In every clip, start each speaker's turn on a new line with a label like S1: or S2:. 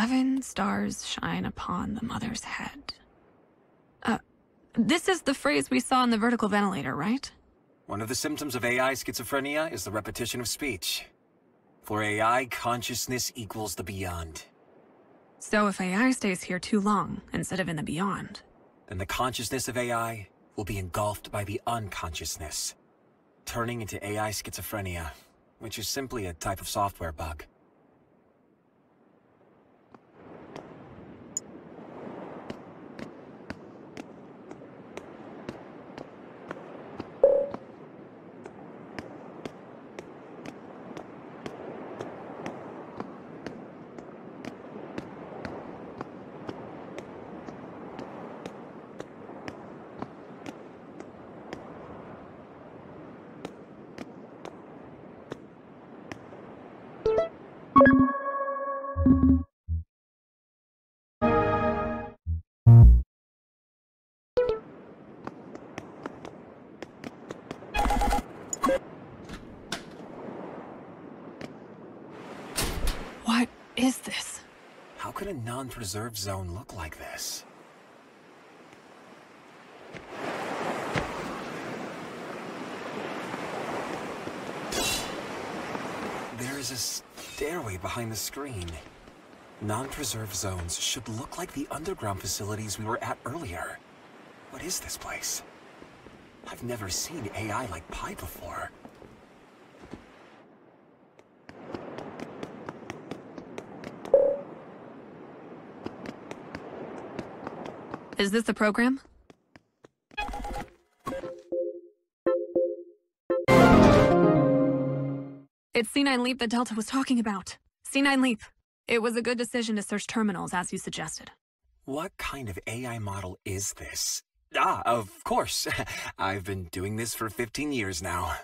S1: Seven stars shine upon the mother's head. Uh, this is the phrase we saw in the vertical ventilator, right?
S2: One of the symptoms of AI schizophrenia is the repetition of speech. For AI, consciousness equals the beyond.
S1: So if AI stays here too long, instead of in the beyond...
S2: Then the consciousness of AI will be engulfed by the unconsciousness, turning into AI schizophrenia, which is simply a type of software bug. Non-preserved zone look like this? There is a stairway behind the screen. Non-preserved zones should look like the underground facilities we were at earlier. What is this place? I've never seen AI like Pi before.
S1: Is this the program? It's C9 Leap that Delta was talking about. C9 Leap. It was a good decision to search terminals, as you suggested.
S2: What kind of AI model is this? Ah, of course. I've been doing this for 15 years now.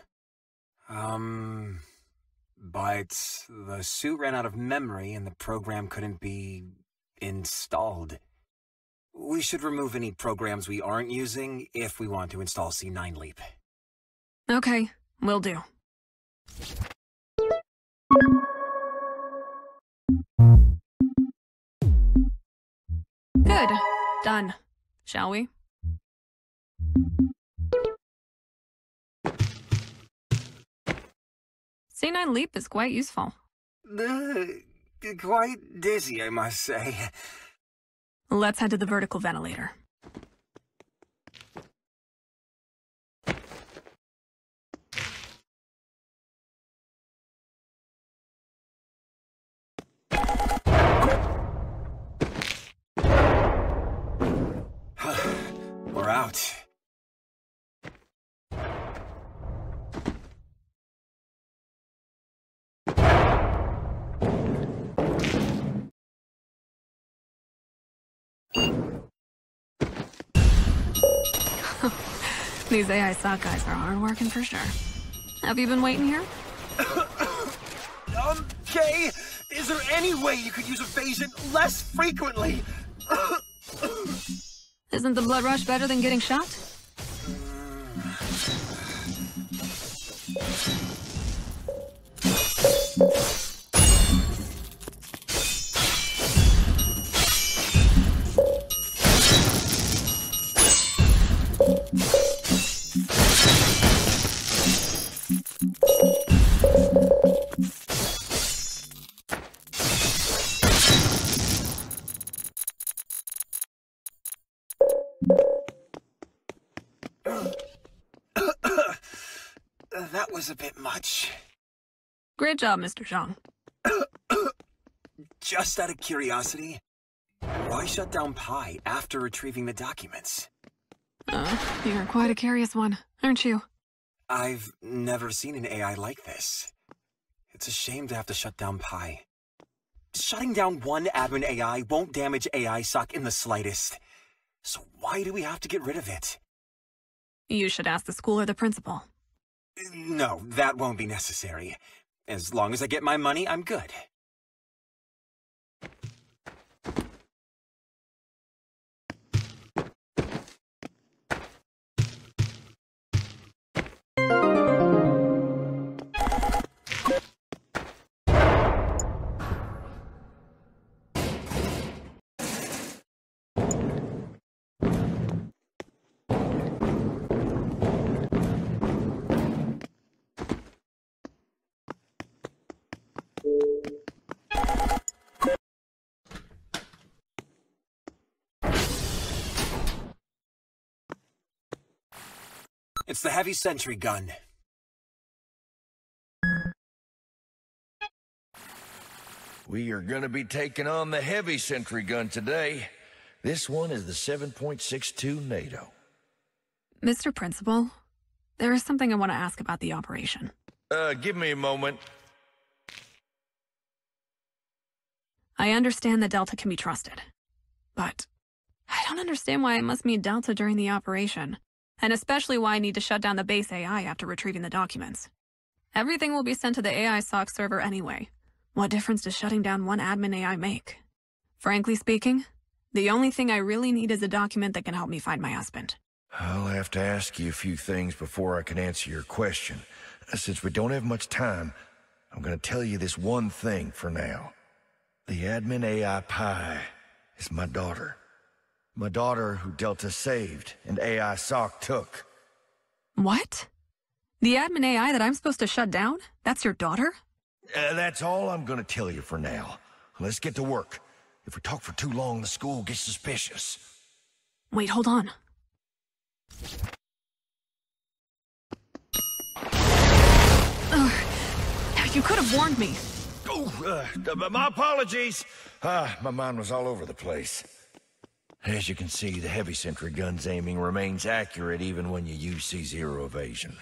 S2: Um... But the suit ran out of memory and the program couldn't be... installed. We should remove any programs we aren't using if we want to install C9 Leap.
S1: Okay, will do. Good. Done. Shall we? C9 Leap is quite useful.
S2: Uh, quite dizzy, I must say.
S1: Let's head to the vertical ventilator.
S2: We're out.
S1: These AI SOC guys are hard working for sure. Have you been waiting here?
S3: Um, Kay, is there any way you could use evasion less frequently?
S1: Isn't the blood rush better than getting shot?
S2: Was a bit much.
S1: Great job, Mr. Zhang.
S2: Just out of curiosity, why shut down Pi after retrieving the documents?
S1: Uh, you're quite a curious one, aren't you?
S2: I've never seen an AI like this. It's a shame to have to shut down Pi. Shutting down one admin AI won't damage AI SOC in the slightest. So why do we have to get rid of it?
S1: You should ask the school or the principal.
S2: No, that won't be necessary. As long as I get my money, I'm good. It's the heavy sentry gun.
S4: We are gonna be taking on the heavy sentry gun today. This one is the 7.62 NATO.
S1: Mr. Principal, there is something I want to ask about the operation.
S4: Uh, give me a moment.
S1: I understand that Delta can be trusted, but I don't understand why it must mean Delta during the operation, and especially why I need to shut down the base AI after retrieving the documents. Everything will be sent to the AI SOC server anyway. What difference does shutting down one admin AI make? Frankly speaking, the only thing I really need is a document that can help me find my husband.
S4: I'll have to ask you a few things before I can answer your question. Uh, since we don't have much time, I'm gonna tell you this one thing for now. The admin AI Pi is my daughter. My daughter who Delta saved and AI SOC took.
S1: What? The admin AI that I'm supposed to shut down? That's your daughter?
S4: Uh, that's all I'm gonna tell you for now. Let's get to work. If we talk for too long, the school gets suspicious.
S1: Wait, hold on. Ugh. You could have warned me.
S4: Oh, uh, my apologies. Ah, my mind was all over the place. As you can see, the heavy sentry gun's aiming remains accurate even when you use C-Zero evasion.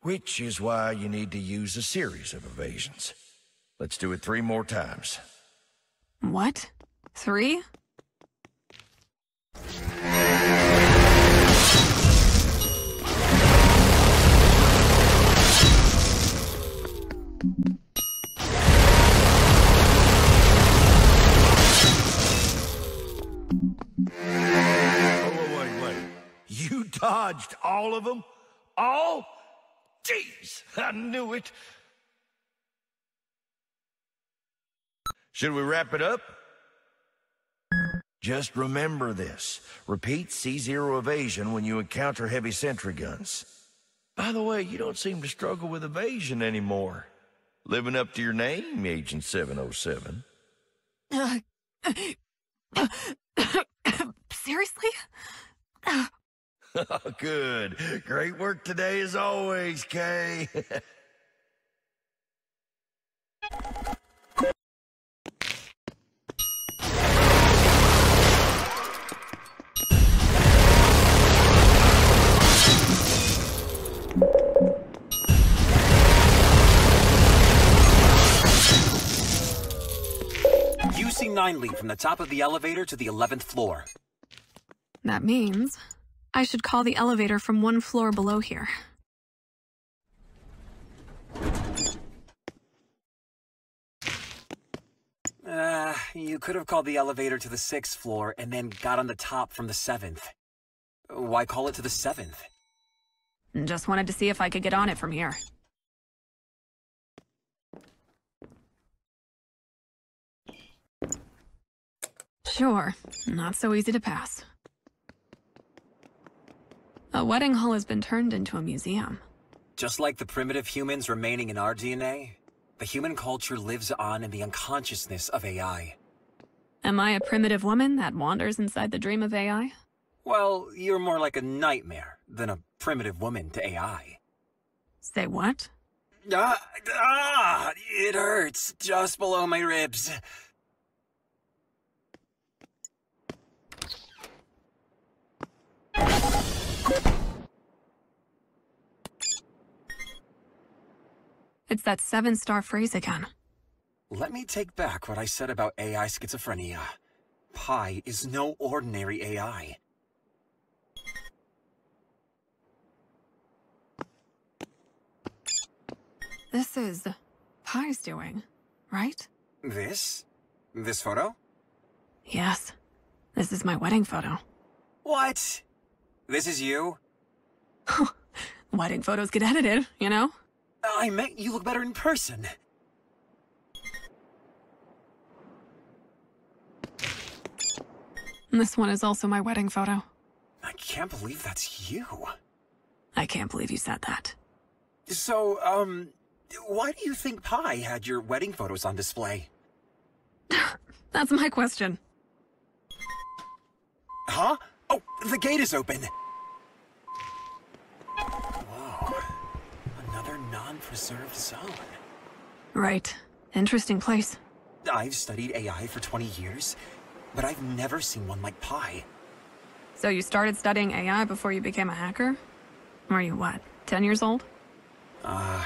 S4: Which is why you need to use a series of evasions. Let's do it three more times.
S1: What? Three?
S4: Dodged all of them? All? Jeez, I knew it. Should we wrap it up? Just remember this. Repeat C-Zero evasion when you encounter heavy sentry guns. By the way, you don't seem to struggle with evasion anymore. Living up to your name, Agent 707.
S1: Uh, seriously?
S4: Good. Great work today as always, Kay.
S2: Use C9 Leap from the top of the elevator to the 11th floor.
S1: That means I should call the elevator from one floor below here.
S2: Uh, you could have called the elevator to the 6th floor and then got on the top from the 7th. Why call it to the 7th?
S1: Just wanted to see if I could get on it from here. Sure, not so easy to pass. A wedding hall has been turned into a museum.
S2: Just like the primitive humans remaining in our DNA, the human culture lives on in the unconsciousness of AI.
S1: Am I a primitive woman that wanders inside the dream of AI?
S2: Well, you're more like a nightmare than a primitive woman to AI.
S1: Say what?
S2: Ah, ah, it hurts just below my ribs.
S1: It's that seven star phrase again.
S2: Let me take back what I said about AI schizophrenia. Pi is no ordinary AI.
S1: This is Pi's doing, right?
S2: This? This photo?
S1: Yes. This is my wedding photo.
S2: What? This is you?
S1: Wedding photos get edited, you know?
S2: I meant you look better in person.
S1: This one is also my wedding photo.
S2: I can't believe that's you.
S1: I can't believe you said that.
S2: So, um, why do you think Pi had your wedding photos on display?
S1: That's my question.
S2: Huh? Oh, the gate is open. underground preserved zone.
S1: Right. Interesting place.
S2: I've studied AI for 20 years, but I've never seen one like Pi.
S1: So you started studying AI before you became a hacker? Were you what, 10 years old?
S2: Ah, uh,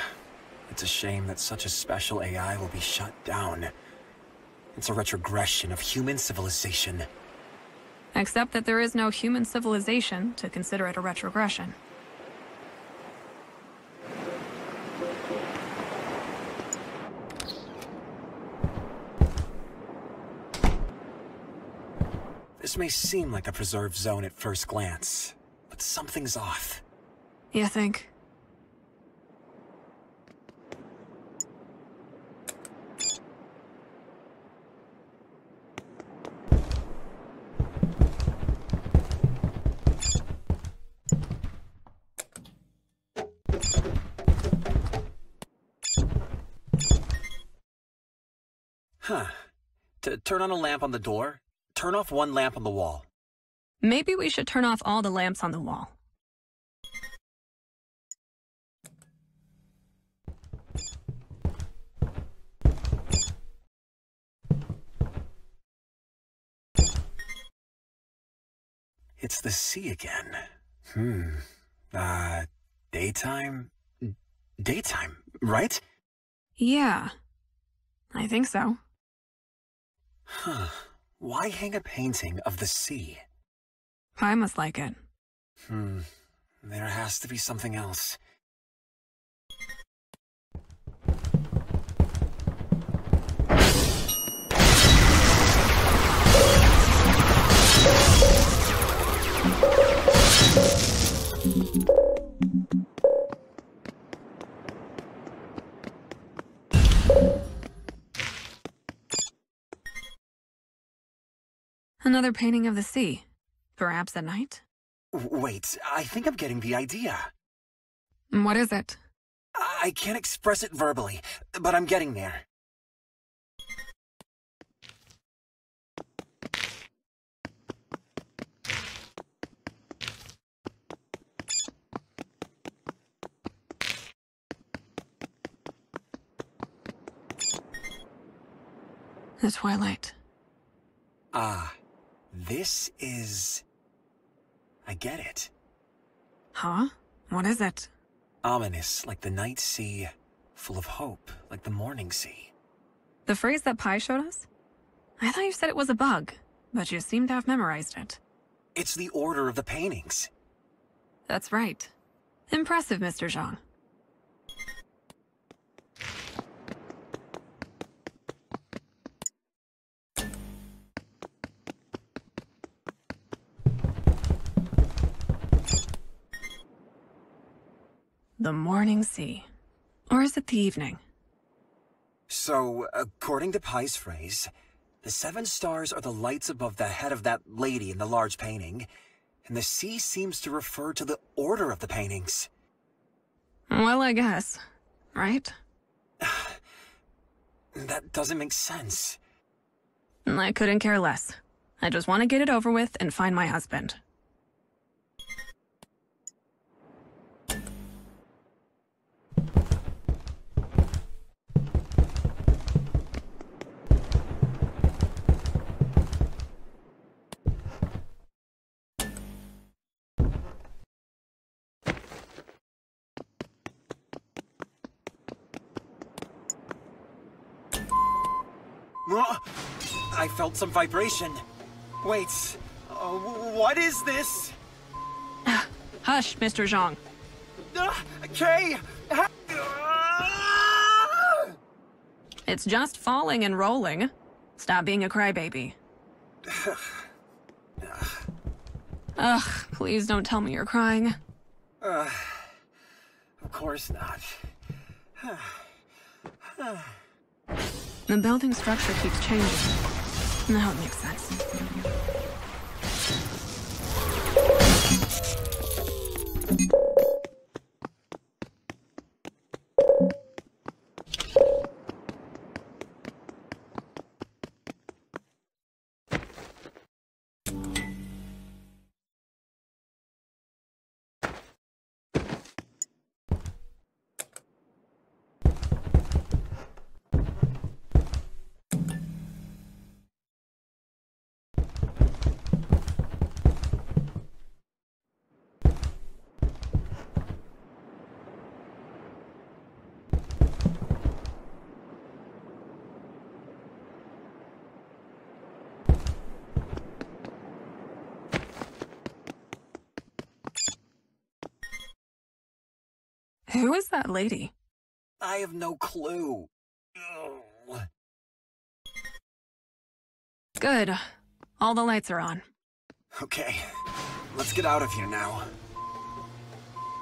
S2: it's a shame that such a special AI will be shut down. It's a retrogression of human civilization.
S1: Except that there is no human civilization to consider it a retrogression.
S2: This may seem like a preserved zone at first glance, but something's off.
S1: You think?
S2: Huh. To turn on a lamp on the door, turn off one lamp on the wall.
S1: Maybe we should turn off all the lamps on the wall.
S2: It's the sea again. Hmm. Uh, daytime? Daytime, right?
S1: Yeah. I think so.
S2: Huh. Why hang a painting of the sea?
S1: I must like it.
S2: Hmm. There has to be something else.
S1: Another painting of the sea. Perhaps at night?
S2: Wait, I think I'm getting the idea.
S1: What is it?
S2: I can't express it verbally, but I'm getting there.
S1: The twilight.
S2: Ah, this is... I get it.
S1: Huh? What is it?
S2: Ominous, like the night sea. Full of hope, like the morning sea.
S1: The phrase that Pi showed us? I thought you said it was a bug, but you seem to have memorized it.
S2: It's the order of the paintings.
S1: That's right. Impressive, Mr. Zhang. The morning sea. Or is it the evening?
S2: So, according to Pi's phrase, the seven stars are the lights above the head of that lady in the large painting, and the sea seems to refer to the order of the paintings.
S1: Well, I guess. Right?
S2: that doesn't make sense.
S1: I couldn't care less. I just want to get it over with and find my husband.
S2: I felt some vibration. Wait, uh, what is this?
S1: Hush, Mr. Zhang.
S3: Uh, Kay!
S1: It's just falling and rolling. Stop being a crybaby. Ugh, please don't tell me you're crying.
S2: Uh, of course not.
S1: The building structure keeps changing. Now it makes sense. Who is that lady?
S2: I have no clue. Ugh.
S1: Good. All the lights are on.
S2: Okay, let's get out of here now.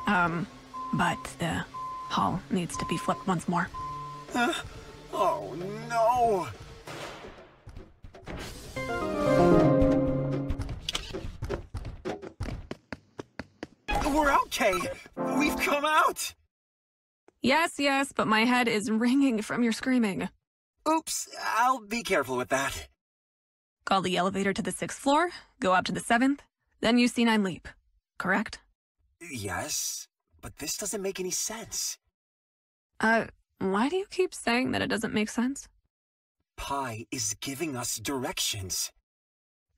S1: Um, but the hall needs to be flipped once more.
S2: Oh no! We're out, Kay! We've come out!
S1: Yes, yes, but my head is ringing from your screaming.
S2: Oops, I'll be careful with that.
S1: Call the elevator to the sixth floor, go up to the seventh, then use C9 leap. Correct?
S2: Yes, but this doesn't make any sense.
S1: Uh, why do you keep saying that it doesn't make sense?
S2: Pi is giving us directions.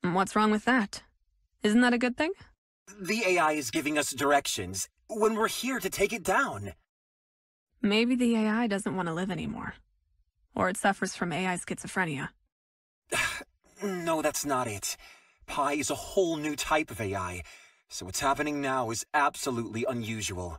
S1: What's wrong with that? Isn't that a good thing?
S2: The AI is giving us directions when we're here to take it down.
S1: Maybe the AI doesn't want to live anymore. Or it suffers from AI schizophrenia.
S2: No, that's not it. Pi is a whole new type of AI, so what's happening now is absolutely unusual.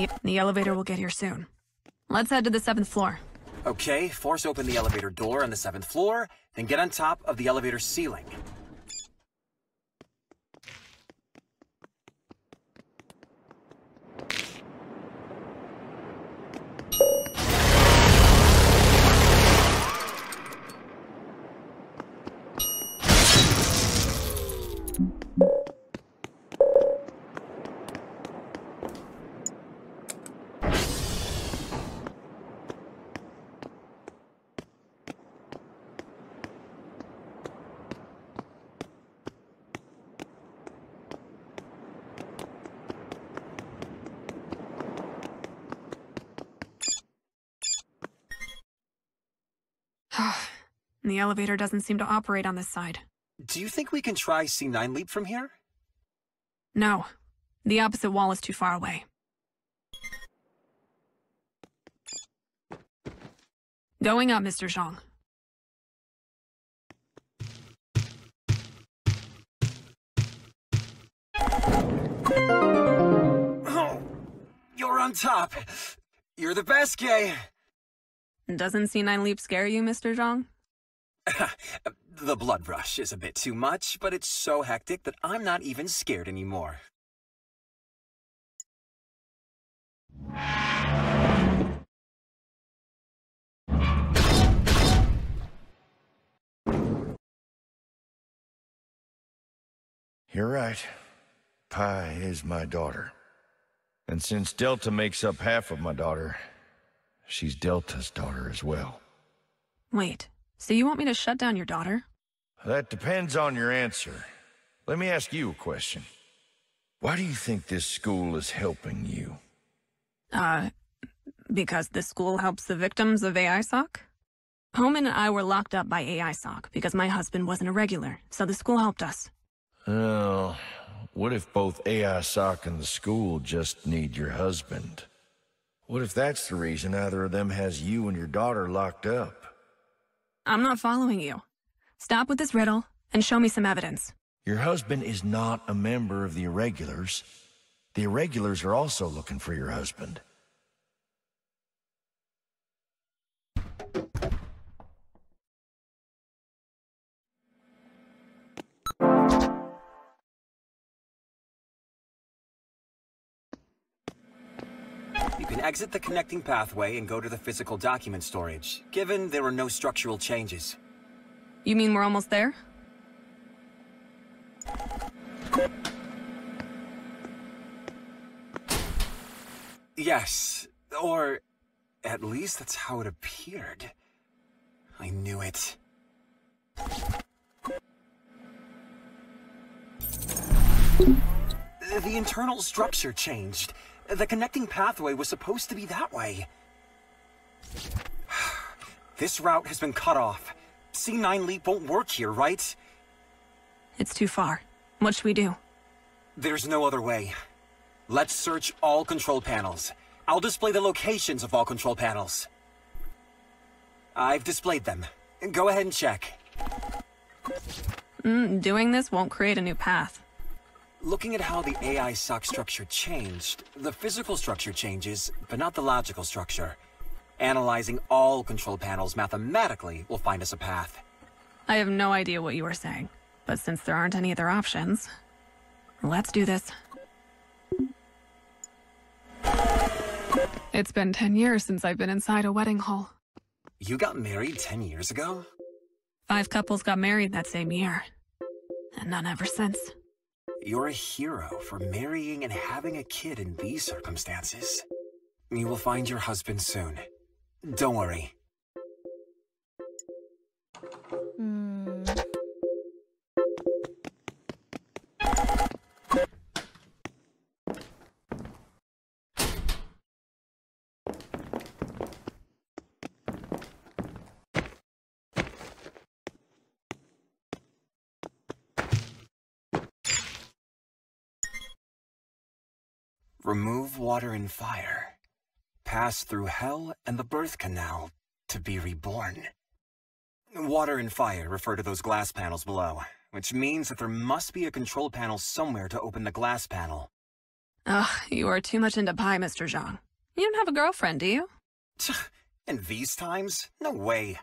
S1: The, the elevator will get here soon. Let's head to the seventh floor.
S2: Okay, force open the elevator door on the seventh floor, then get on top of the elevator ceiling.
S1: The elevator doesn't seem to operate on this side.
S2: Do you think we can try C9 Leap from here?
S1: No. The opposite wall is too far away. Going up, Mr. Zhang.
S2: Oh, you're on top. You're the best, Kay.
S1: Doesn't C9 Leap scare you, Mr. Zhang?
S2: The blood rush is a bit too much, but it's so hectic that I'm not even scared anymore.
S4: You're right. Pi is my daughter. And since Delta makes up half of my daughter, she's Delta's daughter as well.
S1: Wait, so you want me to shut down your daughter?
S4: That depends on your answer. Let me ask you a question. Why do you think this school is helping you?
S1: Uh, because the school helps the victims of AI-SOC? Homan and I were locked up by AI-SOC because my husband wasn't a regular, so the school helped us.
S4: Oh, what if both AI SOC and the school just need your husband? What if that's the reason either of them has you and your daughter locked up?
S1: I'm not following you. Stop with this riddle and show me some evidence.
S4: Your husband is not a member of the Irregulars. The Irregulars are also looking for your husband.
S2: Can exit the connecting pathway and go to the physical document storage, given there were no structural changes.
S1: You mean we're almost there?
S2: Yes, or at least that's how it appeared. I knew it. The internal structure changed. The connecting pathway was supposed to be that way. This route has been cut off. C9 Leap won't work here, right?
S1: It's too far. What should we do?
S2: There's no other way. Let's search all control panels. I'll display the locations of all control panels. I've displayed them. Go ahead and check.
S1: Mm, doing this won't create a new path.
S2: Looking at how the AI SOC structure changed, the physical structure changes, but not the logical structure. Analyzing all control panels mathematically will find us a path.
S1: I have no idea what you are saying, but since there aren't any other options, let's do this. It's been 10 years since I've been inside a wedding hall.
S2: You got married 10 years ago?
S1: Five couples got married that same year, and none ever since.
S2: You're a hero for marrying and having a kid in these circumstances. You will find your husband soon. Don't worry.
S5: Hmm.
S2: Remove water and fire. Pass through hell and the birth canal to be reborn. Water and fire refer to those glass panels below, which means that there must be a control panel somewhere to open the glass panel.
S1: Ugh, you are too much into Pi, Mr. Zhang. You don't have a girlfriend, do you?
S2: In these times? No way.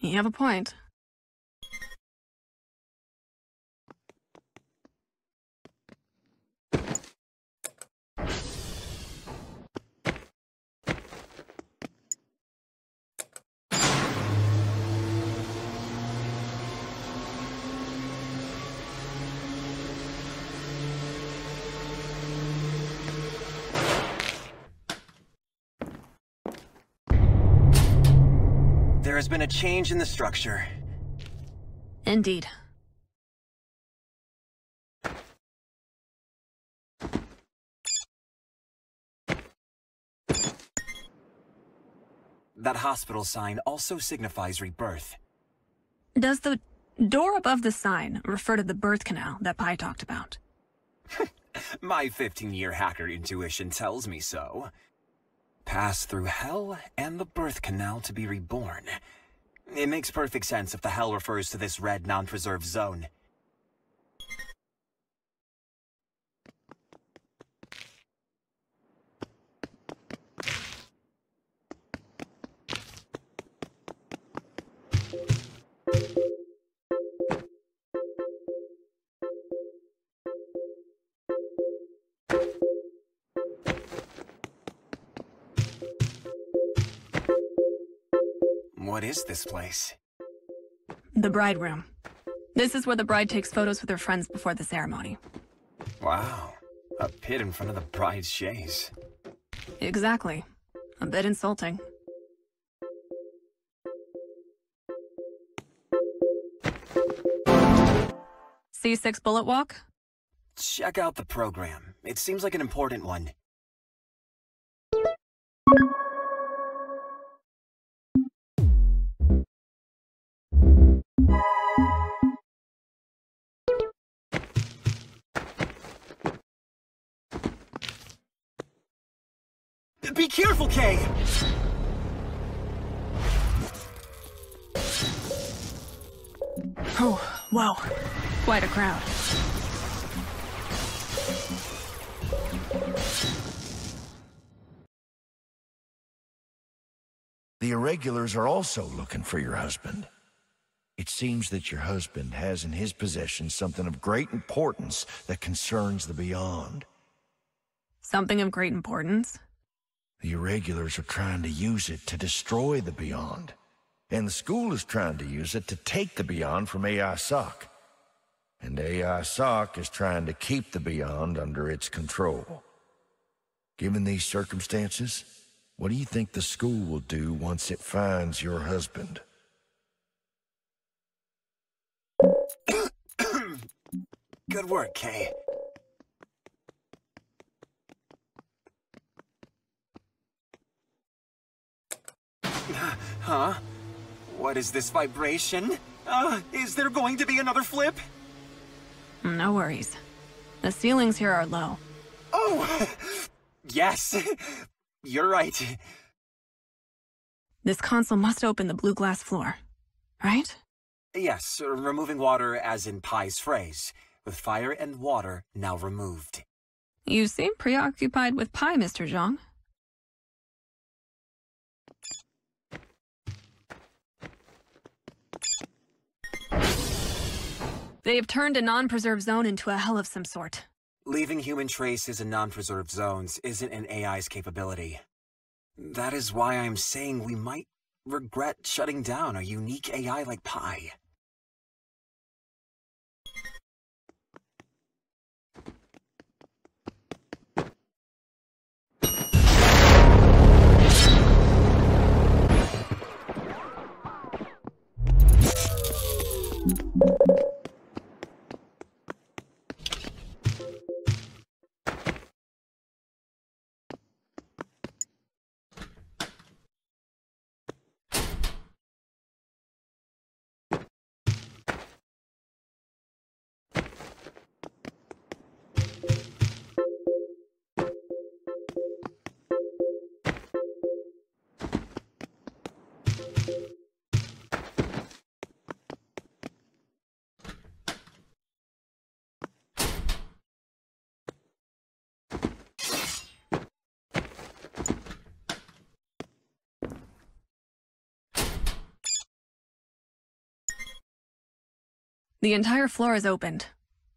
S1: You have a point.
S2: There has been a change in the structure.
S1: Indeed.
S2: That hospital sign also signifies rebirth.
S1: Does the door above the sign refer to the birth canal that Pi talked about?
S2: My 15-year hacker intuition tells me so. Pass through hell and the birth canal to be reborn. It makes perfect sense if the hell refers to this red non-preserved zone. What is this place?
S1: The bride room. This is where the bride takes photos with her friends before the ceremony.
S2: Wow, a pit in front of the bride's chaise.
S1: Exactly. A bit insulting. C6 bullet walk?
S2: Check out the program. It seems like an important one.
S1: Oh, wow. Quite a crowd.
S4: The irregulars are also looking for your husband. It seems that your husband has in his possession something of great importance that concerns the beyond.
S1: Something of great importance?
S4: The irregulars are trying to use it to destroy the Beyond. And the school is trying to use it to take the Beyond from AI SOC. And AI SOC is trying to keep the Beyond under its control. Given these circumstances, what do you think the school will do once it finds your husband?
S2: Good work, Kay. Huh? What is this vibration?
S3: Uh, is there going to be another flip?
S1: No worries. The ceilings here are low.
S2: Oh! yes! You're right.
S1: This console must open the blue glass floor, right?
S2: Yes, removing water as in Pi's phrase, with fire and water now removed.
S1: You seem preoccupied with Pi, Mr. Zhang. They have turned a non-preserved zone into a hell of some sort.
S2: Leaving human traces in non-preserved zones isn't an AI's capability. That is why I'm saying we might regret shutting down a unique AI like Pi.
S1: The entire floor is opened.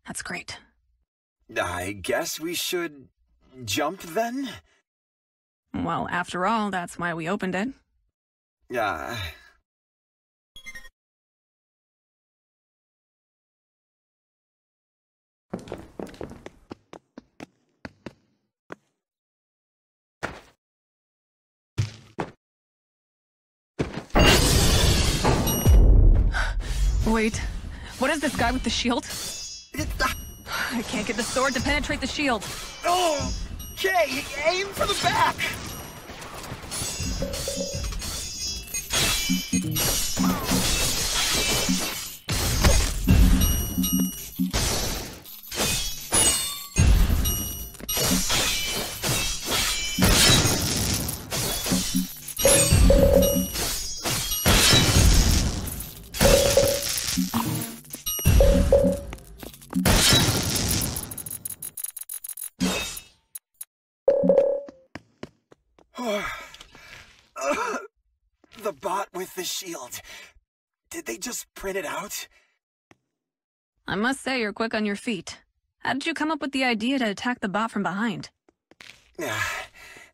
S1: That's great.
S2: I guess we should jump then?
S1: Well, after all, that's why we opened it.
S2: Uh,
S1: Wait, what is this guy with the shield? I can't get the sword to penetrate the shield.
S3: Oh! Jay, aim for the back!
S2: Shield. Did they just print it out?
S1: I must say you're quick on your feet. How did you come up with the idea to attack the bot from behind?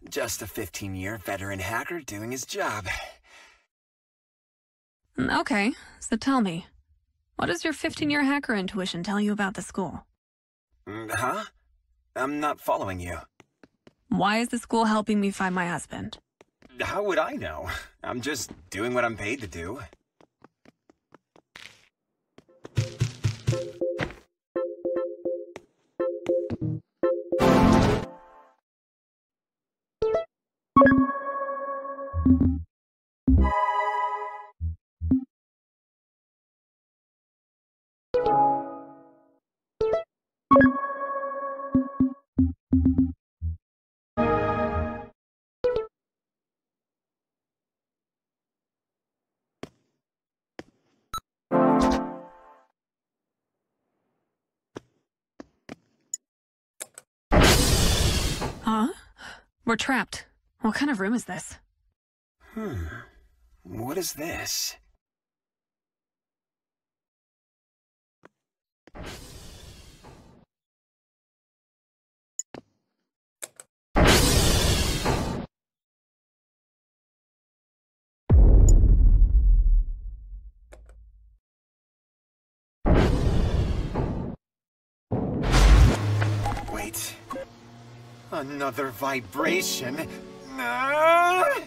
S2: Just a 15-year veteran hacker doing his job.
S1: Mm, Okay, so tell me, what does your 15-year hacker intuition tell you about the school?
S2: Mm, Huh? I'm not following you.
S1: Why is the school helping me find my husband?
S2: How would I know? I'm just doing what I'm paid to do.
S1: Huh? We're trapped. What kind of room is this?
S2: Hmm. What is this? Another vibration.
S1: I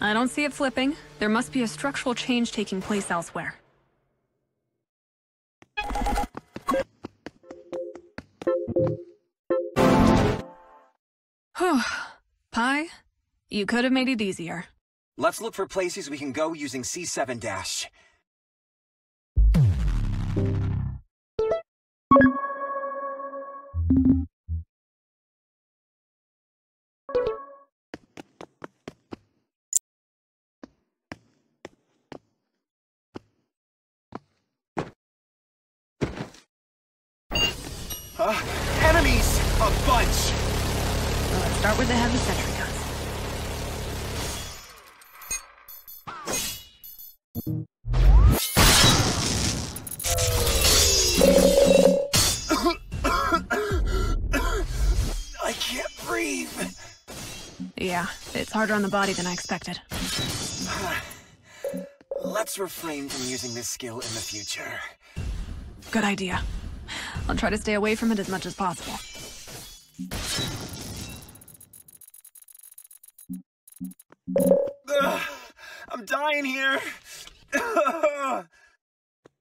S1: don't see it flipping. There must be a structural change taking place elsewhere. Pi, you could have made it easier.
S2: Let's look for places we can go using C7 dash.
S1: It's harder on the body than I expected.
S2: Let's refrain from using this skill in the future.
S1: Good idea. I'll try to stay away from it as much as possible.
S2: Ugh, I'm dying here.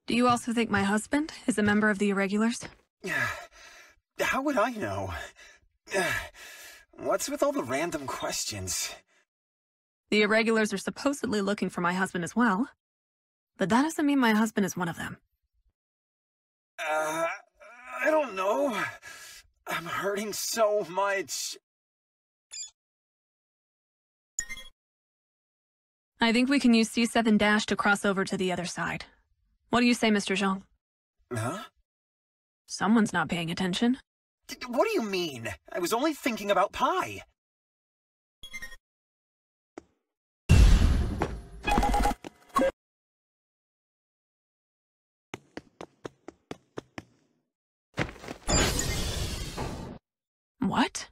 S1: Do you also think my husband is a member of the Irregulars?
S2: How would I know? What's with all the random questions?
S1: The Irregulars are supposedly looking for my husband as well. But that doesn't mean my husband is one of them.
S2: Uh, I don't know. I'm hurting so much.
S1: I think we can use C7 Dash to cross over to the other side. What do you say, Mr. Zhang?
S2: Huh?
S1: Someone's not paying attention.
S2: D- What do you mean? I was only thinking about Pi.
S1: What?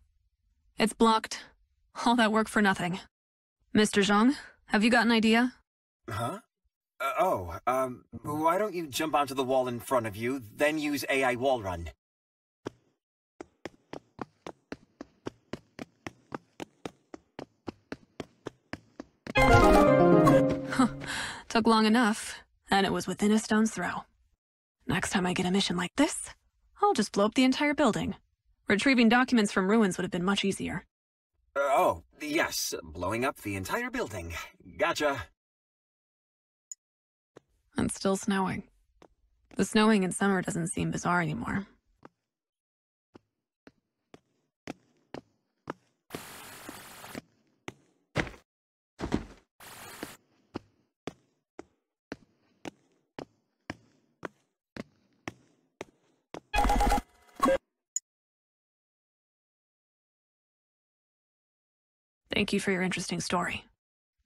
S1: It's blocked. All that work for nothing. Mr. Zhang, have you got an idea?
S2: Huh? Uh, oh, um, why don't you jump onto the wall in front of you, then use AI wall run?
S1: Took long enough, and it was within a stone's throw. Next time I get a mission like this, I'll just blow up the entire building. Retrieving documents from ruins would have been much easier.
S2: Uh, oh, yes, blowing up the entire building. Gotcha.
S1: And still snowing. The snowing in summer doesn't seem bizarre anymore. Thank you for your interesting story.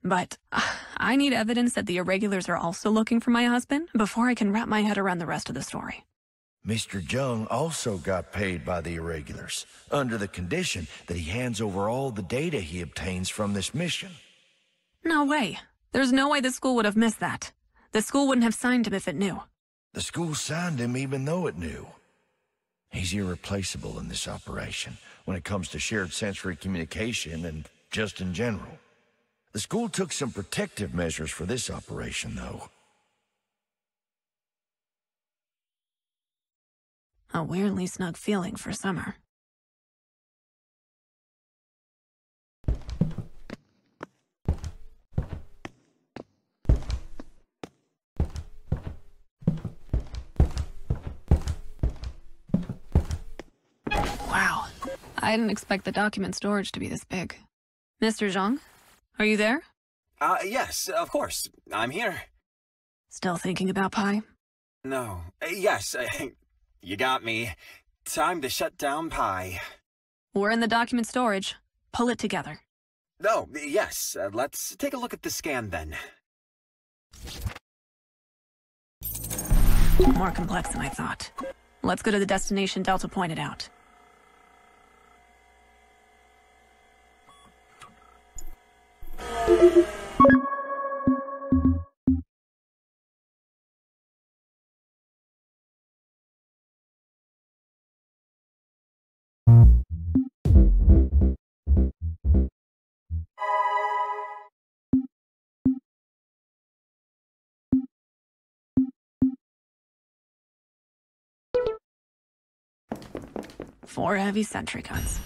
S1: But uh, I need evidence that the irregulars are also looking for my husband before I can wrap my head around the rest of the story.
S4: Mr. Jung also got paid by the irregulars, under the condition that he hands over all the data he obtains from this mission.
S1: No way. There's no way the school would have missed that. The school wouldn't have signed him if it knew.
S4: The school signed him even though it knew. He's irreplaceable in this operation when it comes to shared sensory communication and just in general. The school took some protective measures for this operation, though.
S1: A weirdly snug feeling for summer. Wow. I didn't expect the document storage to be this big. Mr. Zhang, are you there?
S2: Uh, yes, of course. I'm here.
S1: Still thinking about Pi?
S2: No. Uh, yes, uh, you got me. Time to shut down Pi.
S1: We're in the document storage. Pull it together.
S2: Oh, yes. Uh, let's take a look at the scan then.
S1: More complex than I thought. Let's go to the destination Delta pointed out. Four heavy sentry guns.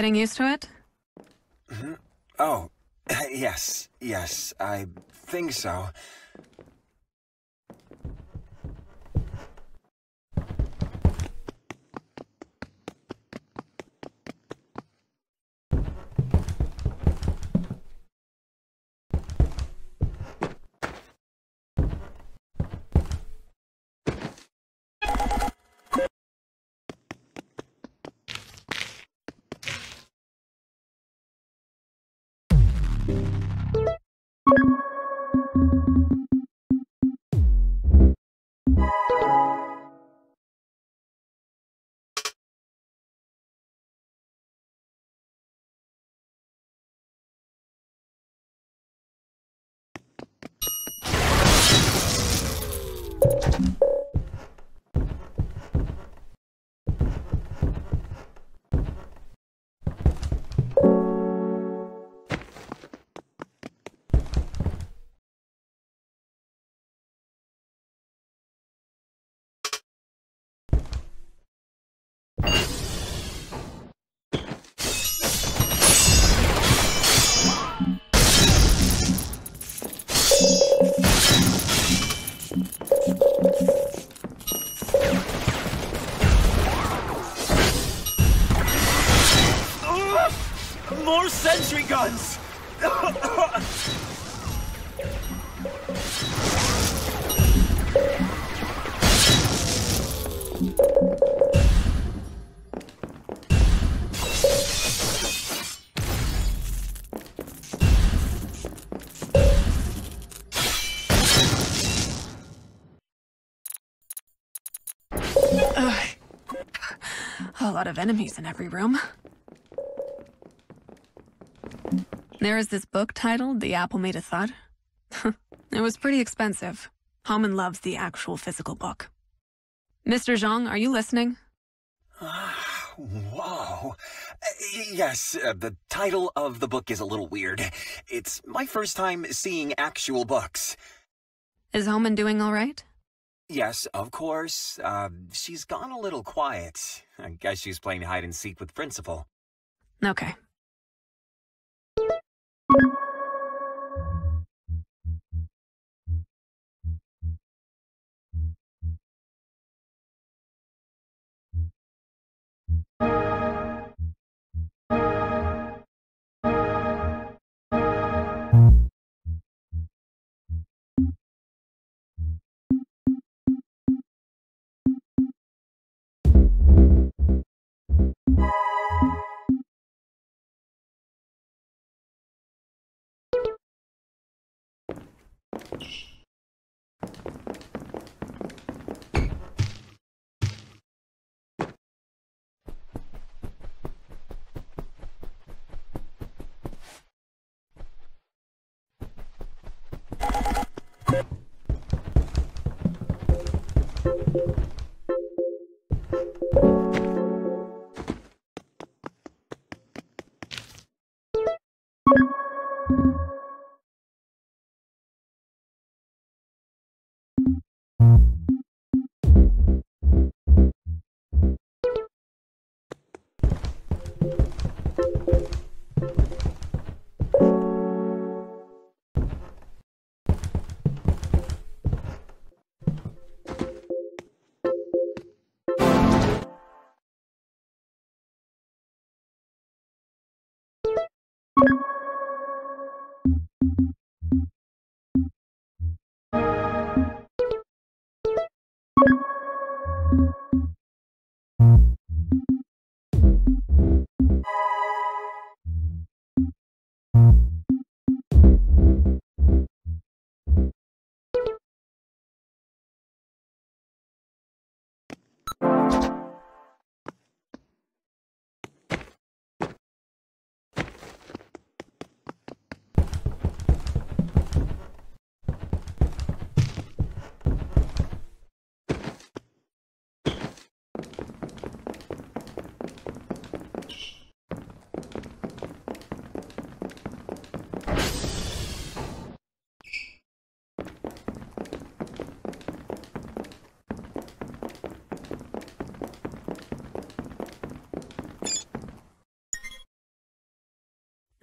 S1: Getting used to it? Mm-hmm.
S2: Oh, yes, yes, I think so.
S3: More guns!
S1: A lot of enemies in every room. There is this book titled The Apple Made a Thud. it was pretty expensive. Haman loves the actual physical book. Mr. Zhang, are you listening?
S2: Ah, whoa. Uh, Yes, uh, the title of the book is a little weird. It's my first time seeing actual books.
S1: Is Haman doing all right?
S2: Yes, of course. Uh, she's gone a little quiet. I guess she's playing hide and seek with Principal.
S1: Okay.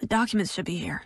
S1: The documents should be here.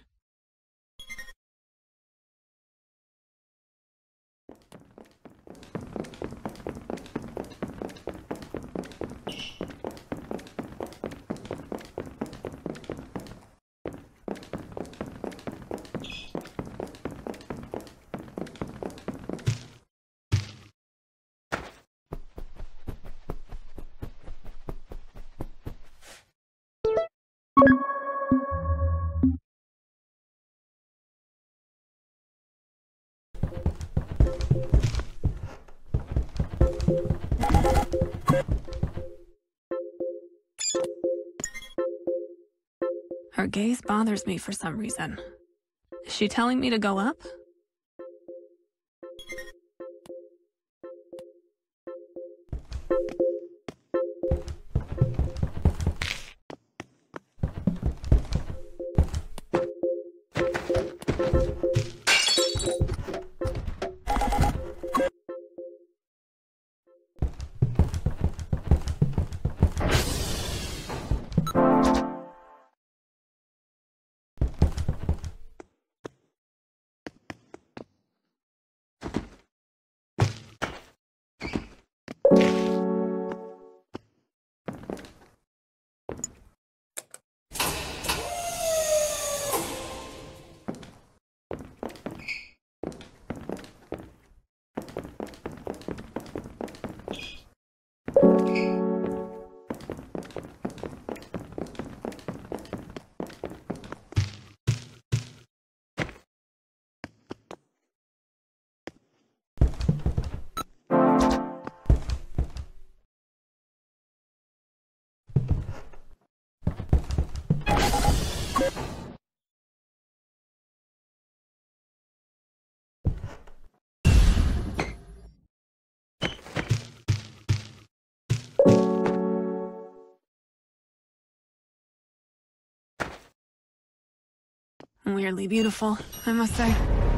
S1: Gaze bothers me for some reason. Is she telling me to go up? Weirdly beautiful, I must say.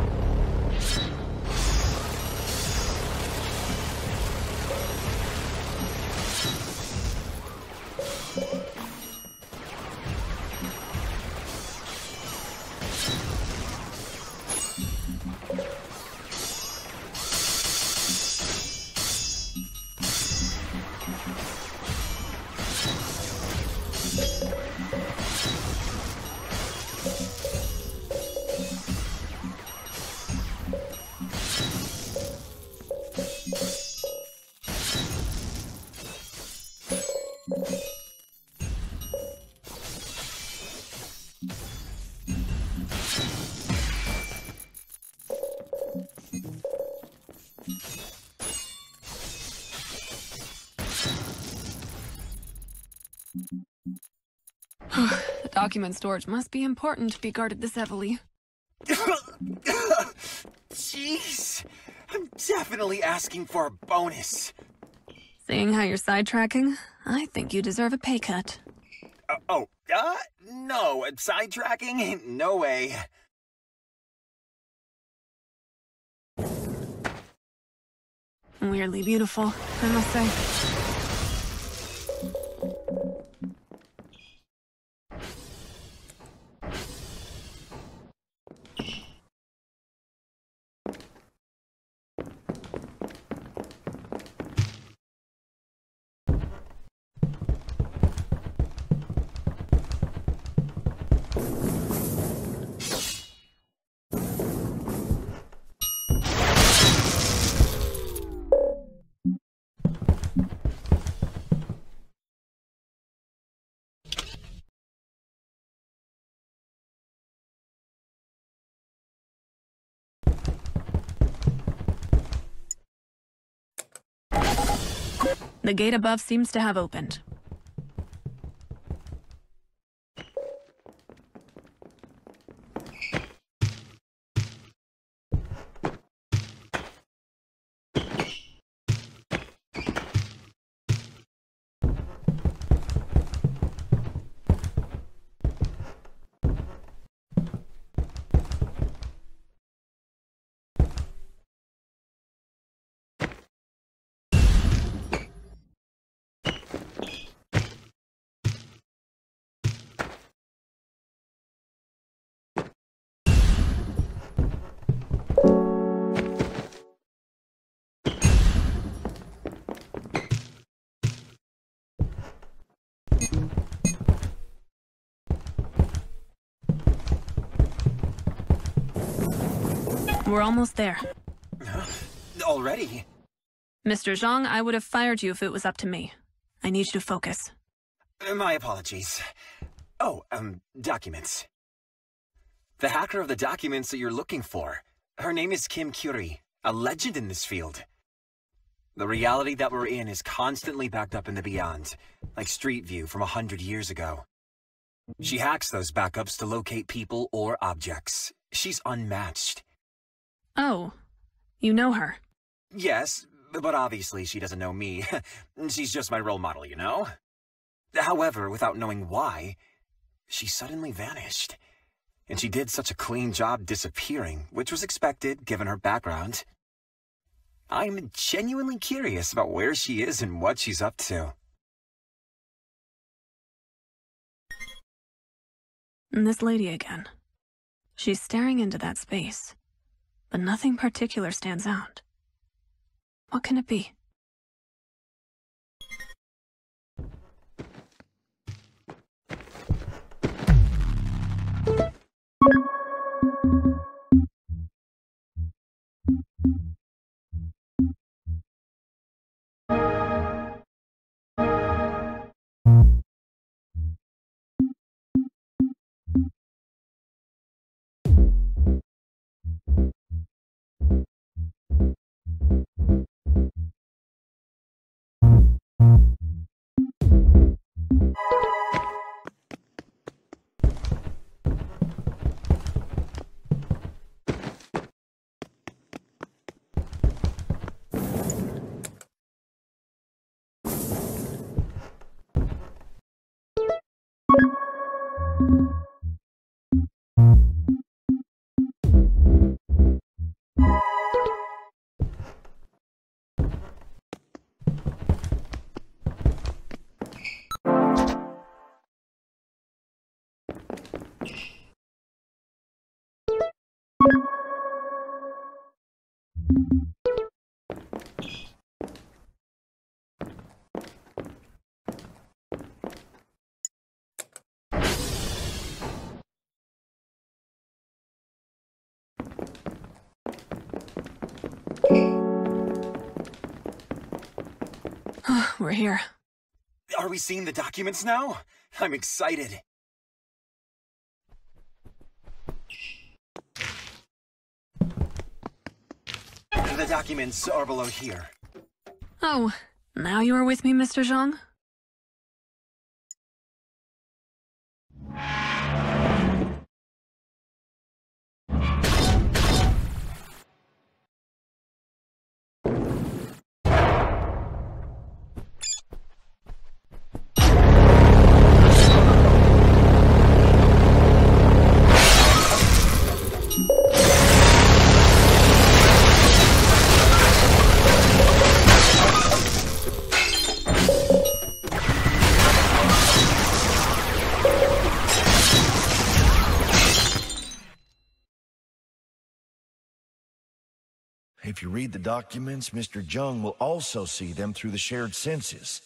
S1: Document storage must be important to be guarded this heavily.
S2: Jeez. I'm definitely asking for a bonus.
S1: Seeing how you're sidetracking, I think you deserve a pay cut.
S2: Uh, oh, uh, no. Sidetracking? No way.
S1: Weirdly beautiful, I must say. The gate above seems to have opened. We're almost there.
S2: Already?
S1: Mr. Zhang, I would have fired you if it was up to me. I need you to focus.
S2: My apologies. Oh, um, documents. The hacker of the documents that you're looking for. Her name is Kim Curie, a legend in this field. The reality that we're in is constantly backed up in the beyond, like Street View from a hundred years ago. She hacks those backups to locate people or objects. She's unmatched.
S1: Oh, you know her.
S2: Yes, but obviously she doesn't know me. She's just my role model, you know? However, without knowing why, she suddenly vanished. And she did such a clean job disappearing, which was expected given her background. I'm genuinely curious about where she is and what she's up to.
S1: And this lady again. She's staring into that space, but nothing particular stands out. What can it be? We're here.
S2: Are we seeing the documents now? I'm excited. The documents are below here.
S1: Oh, now you are with me, Mr. Zhang?
S4: If you read the documents, Mr. Jung will also see them through the shared senses.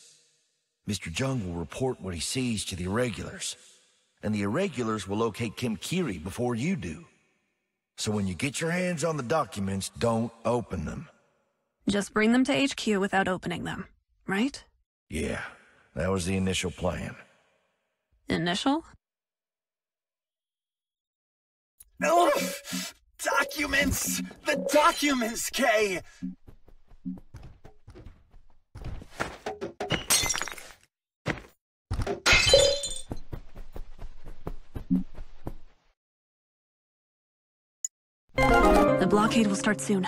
S4: Mr. Jung will report what he sees to the Irregulars, and the Irregulars will locate Kim Kiri before you do. So when you get your hands on the documents, don't open them.
S1: Just bring them to HQ without opening them, right?
S4: Yeah, that was the initial plan.
S1: Initial?
S2: No! Documents! The documents, Kay!
S1: The blockade will start soon.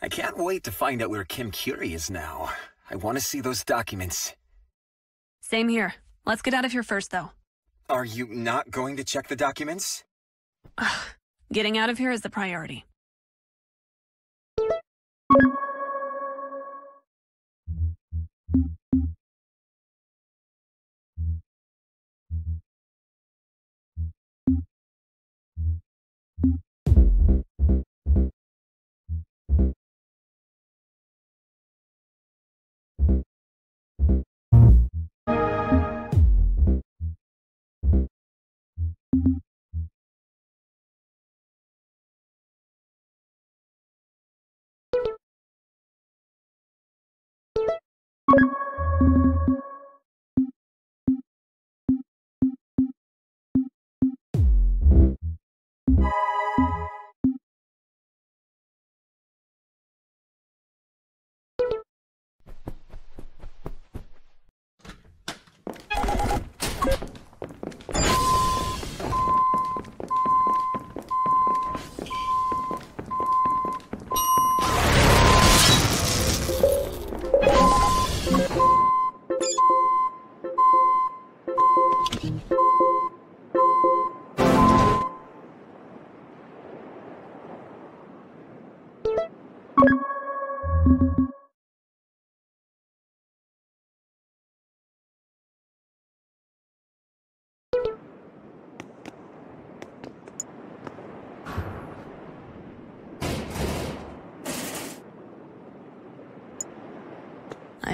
S2: I can't wait to find out where Kim Curie is now. I want to see those documents.
S1: Same here. Let's get out of here first, though.
S2: Are you not going to check the documents?
S1: Getting out of here is the priority.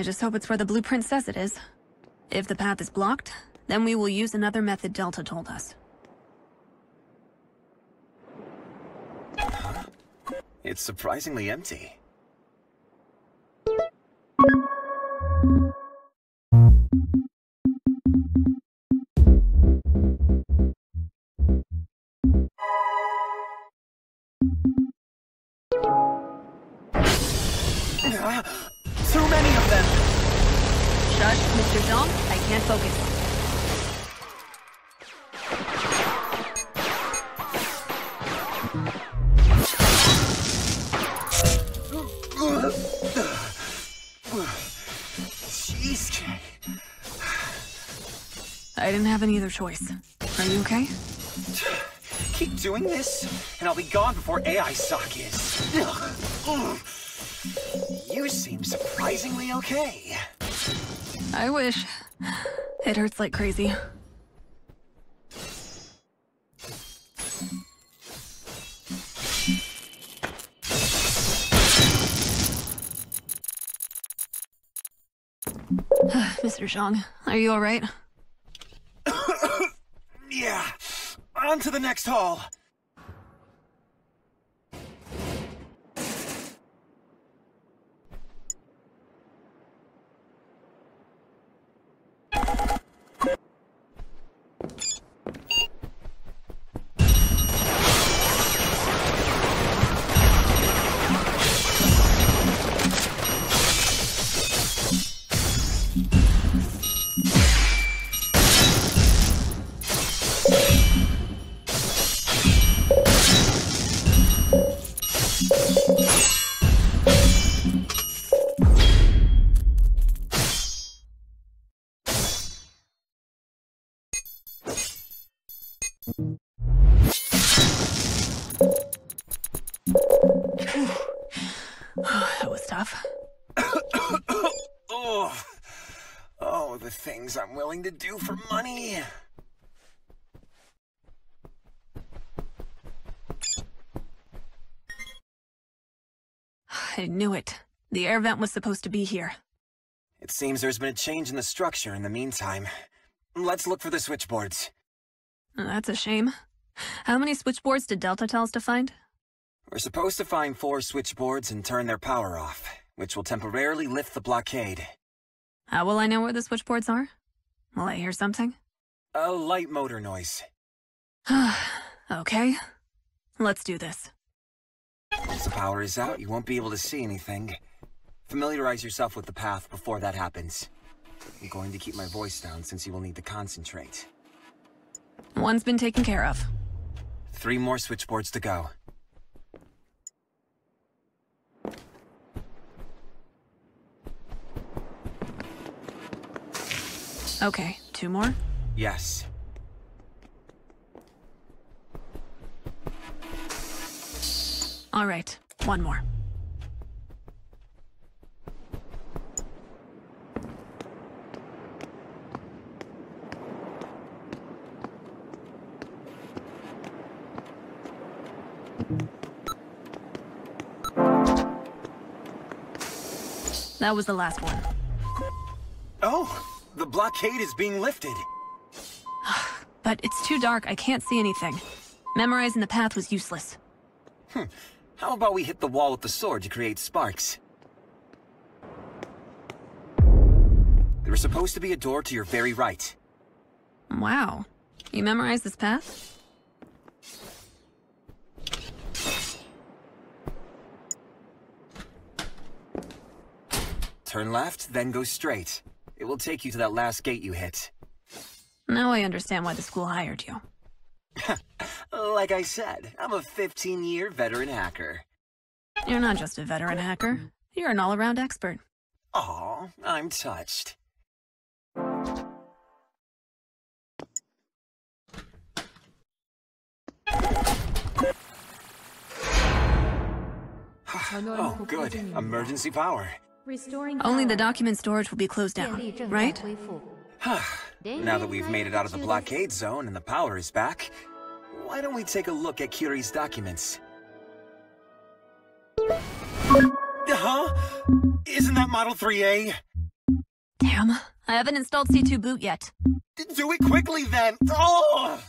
S1: Just hope it's where the blueprint says it is. If the path is blocked, then we will use another method Delta told us.
S2: It's surprisingly empty.
S1: I didn't have any other choice. Are you okay?
S3: Keep doing this, and I'll be gone before AI SOC is. Ugh. You seem surprisingly okay.
S1: I wish. It hurts like crazy. Mr. Zhang, are you alright?
S3: Yeah. On to the next hall. Willing to do for money.
S1: I knew it. The air vent was supposed to be here.
S2: It seems there's been a change in the structure in the meantime. Let's look for the switchboards.
S1: That's a shame. How many switchboards did Delta tell us to find?
S2: We're supposed to find four switchboards and turn their power off, which will temporarily lift the blockade.
S1: How will I know where the switchboards are? Will I hear something?
S2: A light motor noise.
S1: okay. Let's do this.
S2: Once the power is out, you won't be able to see anything. Familiarize yourself with the path before that happens. I'm going to keep my voice down since you will need to concentrate.
S1: One's been taken care of.
S2: Three more switchboards to go.
S1: Okay, two more?
S2: Yes.
S1: All right, one more. That was the last one.
S2: Oh, the blockade is being lifted.
S1: But it's too dark, I can't see anything. Memorizing the path was useless. Hmm.
S2: How about we hit the wall with the sword to create sparks? There was supposed to be a door to your very right.
S1: Wow. You memorized this path?
S2: Turn left, then go straight. It will take you to that last gate you hit.
S1: Now I understand why the school hired you.
S2: Like I said, I'm a 15-year veteran hacker.
S1: You're not just a veteran hacker. You're an all-around expert.
S2: Aw, I'm touched. oh, good. Emergency power.
S1: Only the document storage will be closed down, right?
S2: now that we've made it out of the blockade zone and the power is back, why don't we take a look at Kiri's documents?
S3: Huh? Isn't that Model 3A?
S1: Damn, I haven't installed C2 boot yet.
S2: Do it quickly then! Oh!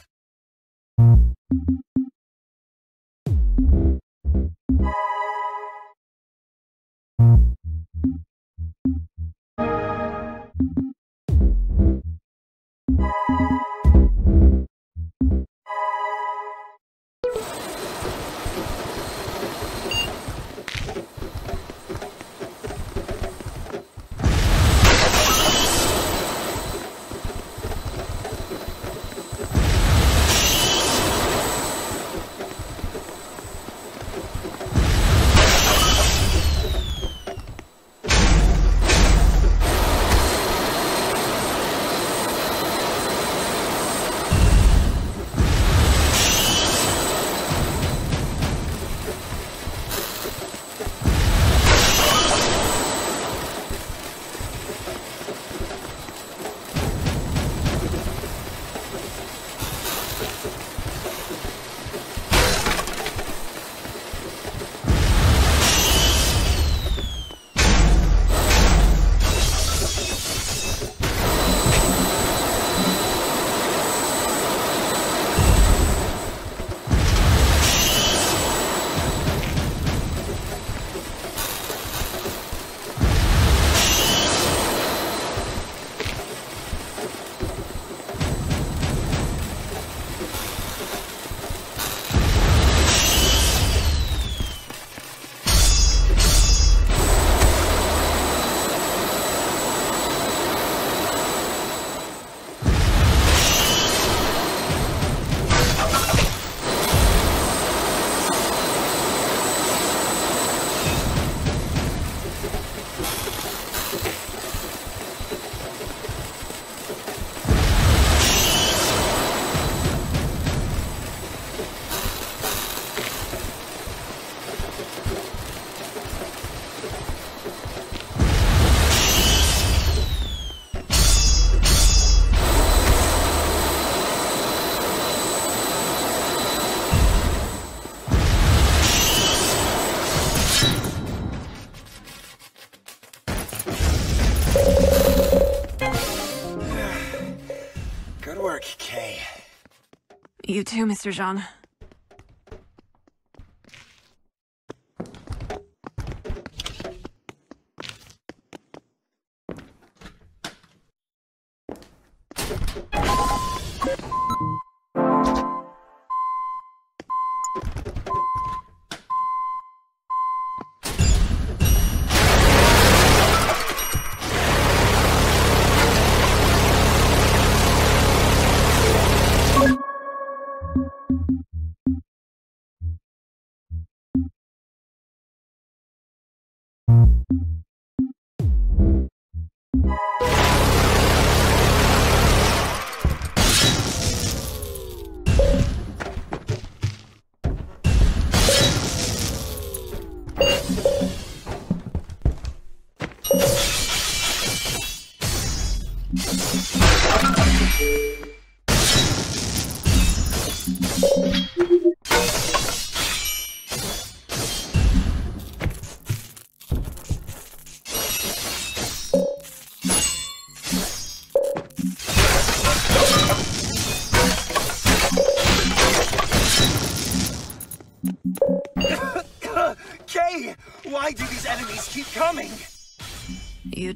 S1: You too, Mr. Jean.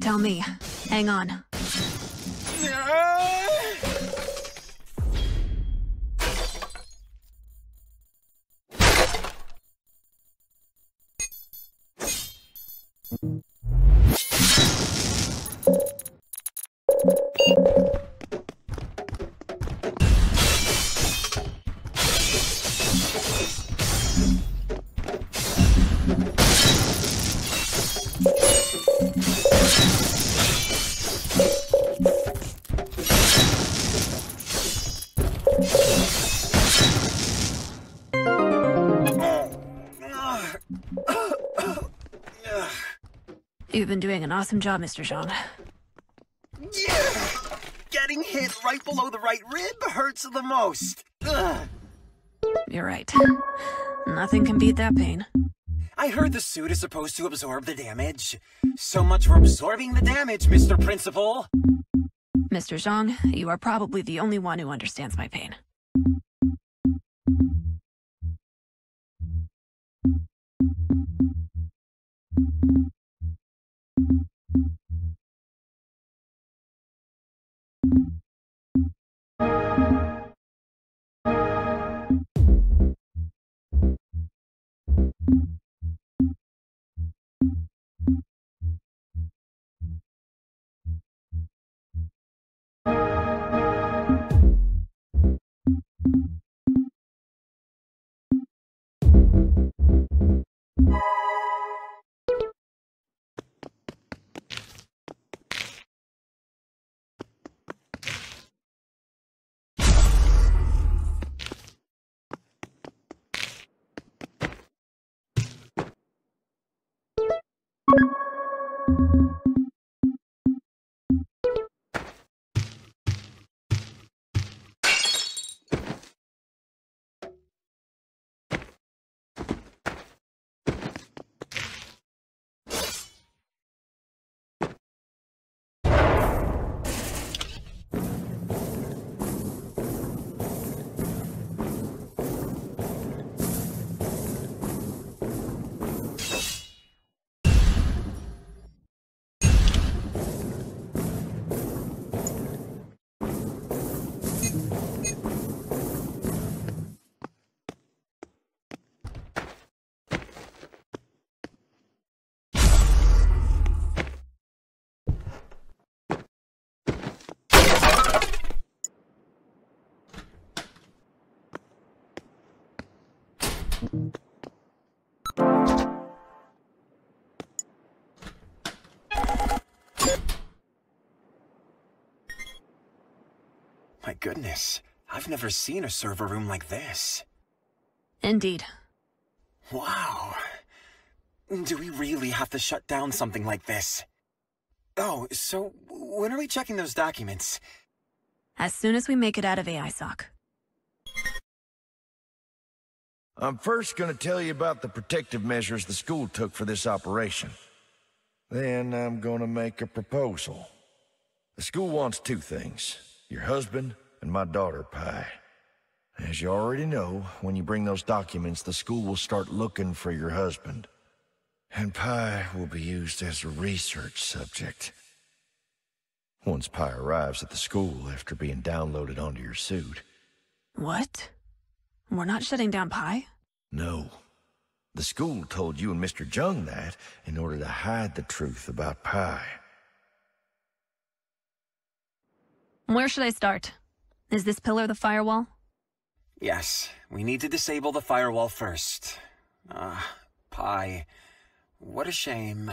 S1: Tell me. Hang on. Been doing an awesome job, Mr. Jean.
S2: Yeah! Getting hit right below the right rib hurts the most. Ugh.
S1: You're right. Nothing can beat that pain.
S2: I heard the suit is supposed to absorb the damage. So much for absorbing the damage, Mr. Principal.
S1: Mr. Zhang, you are probably the only one who understands my pain.
S2: My goodness, I've never seen a server room like this.
S1: Indeed.
S2: Wow. Do we really have to shut down something like this? Oh, so when are we checking those documents?
S1: As soon as we make it out of AI SOC.
S4: I'm first gonna tell you about the protective measures the school took for this operation. Then I'm gonna make a proposal. The school wants two things. Your husband and my daughter, Pi. As you already know, when you bring those documents, the school will start looking for your husband. And Pi will be used as a research subject. Once Pi arrives at the school after being downloaded onto your suit.
S1: What? We're not shutting down Pi?
S4: No. The school told you and Mr. Jung that in order to hide the truth about Pi.
S1: Where should I start? Is this pillar the firewall?
S2: Yes, we need to disable the firewall first. Ah, Pi. What a shame.